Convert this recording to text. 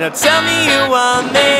Now tell me you want me.